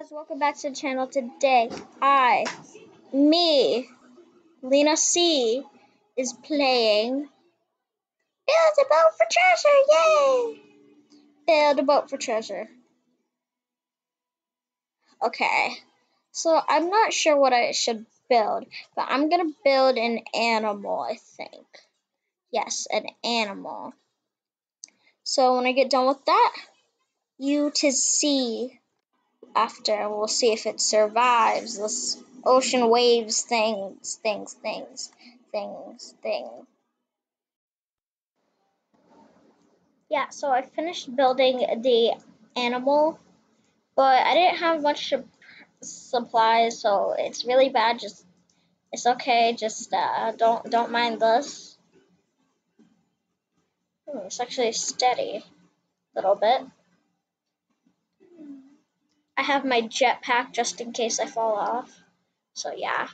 guys, welcome back to the channel. Today, I, me, Lena C, is playing Build a Boat for Treasure, yay! Build a Boat for Treasure. Okay, so I'm not sure what I should build, but I'm gonna build an animal, I think. Yes, an animal. So when I get done with that, you to see after. We'll see if it survives this ocean waves things, things, things, things, thing. Yeah, so I finished building the animal, but I didn't have much supplies, so it's really bad. Just it's okay. Just uh, don't don't mind this. Hmm, it's actually steady a little bit. I have my jetpack just in case I fall off. So yeah.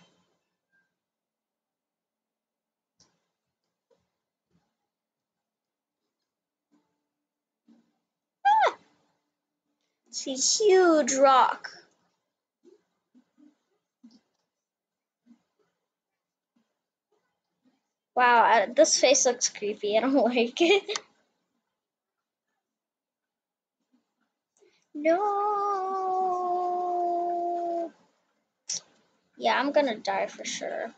Ah! It's huge rock. Wow, this face looks creepy. I don't like it. No. Yeah, I'm gonna die for sure.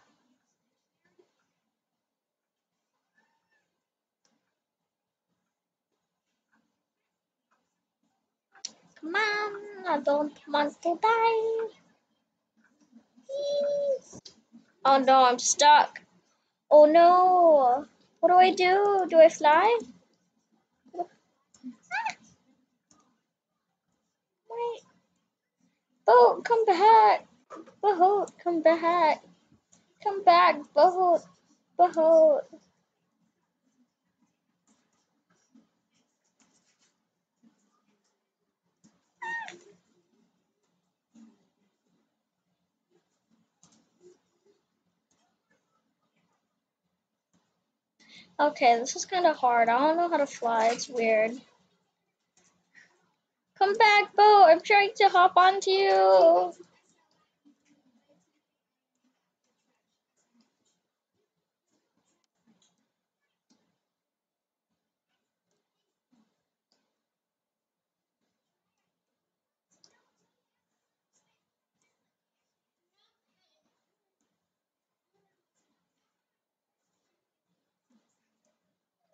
Come on, I don't want to die. Oh no, I'm stuck. Oh no. What do I do? Do I fly? Wait. Boat, come back. Boat, come back. Come back, boat. Boat. Okay, this is kind of hard. I don't know how to fly. It's weird. Come back, boat. I'm trying to hop onto you.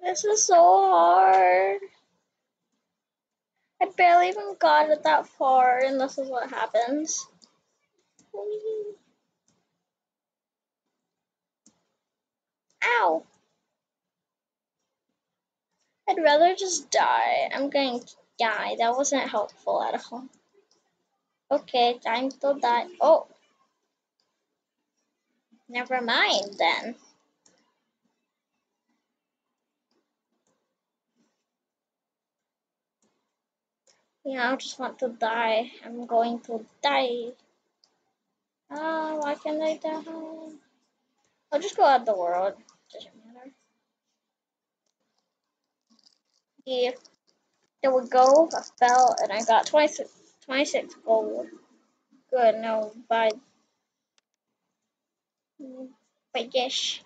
This is so hard. Barely even got it that far, and this is what happens. Ow! I'd rather just die. I'm going to die. That wasn't helpful at all. Okay, time to die. Oh! Never mind then. Yeah, I just want to die. I'm going to die. Ah, why can't I die? I'll just go out the world. Doesn't matter. Yeah. There we go. I fell and I got 26, 26 gold. Good, now buy. Buy dish.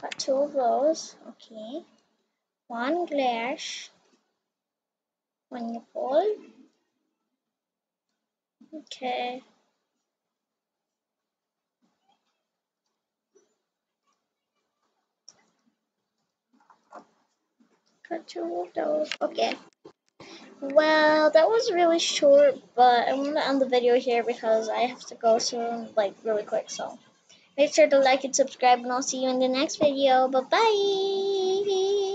Got two of those. Okay one glass. Wonderful okay. Two of those okay. Well that was really short but i'm gonna end the video here because i have to go soon like really quick so. Make sure to like and subscribe and i'll see you in the next video. Bye bye